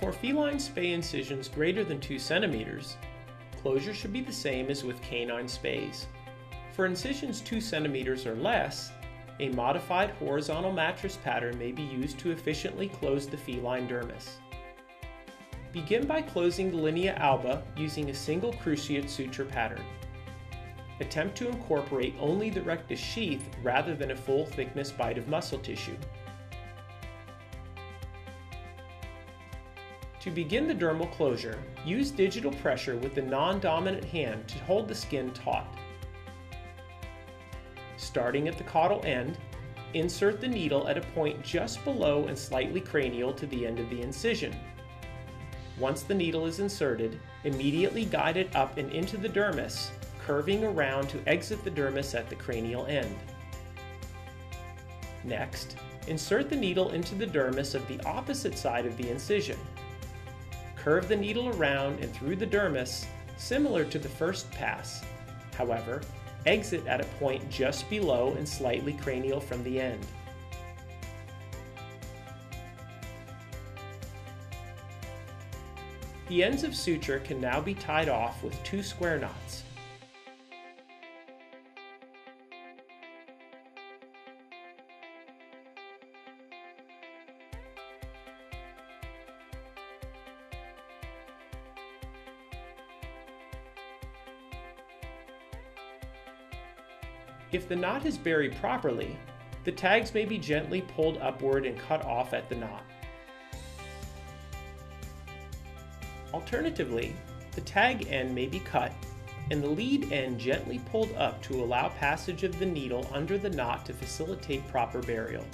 For feline spay incisions greater than 2 centimeters, closure should be the same as with canine spays. For incisions 2 centimeters or less, a modified horizontal mattress pattern may be used to efficiently close the feline dermis. Begin by closing the linea alba using a single cruciate suture pattern. Attempt to incorporate only the rectus sheath rather than a full thickness bite of muscle tissue. To begin the dermal closure, use digital pressure with the non-dominant hand to hold the skin taut. Starting at the caudal end, insert the needle at a point just below and slightly cranial to the end of the incision. Once the needle is inserted, immediately guide it up and into the dermis, curving around to exit the dermis at the cranial end. Next, insert the needle into the dermis of the opposite side of the incision. Curve the needle around and through the dermis, similar to the first pass. However, exit at a point just below and slightly cranial from the end. The ends of suture can now be tied off with two square knots. If the knot is buried properly, the tags may be gently pulled upward and cut off at the knot. Alternatively, the tag end may be cut and the lead end gently pulled up to allow passage of the needle under the knot to facilitate proper burial.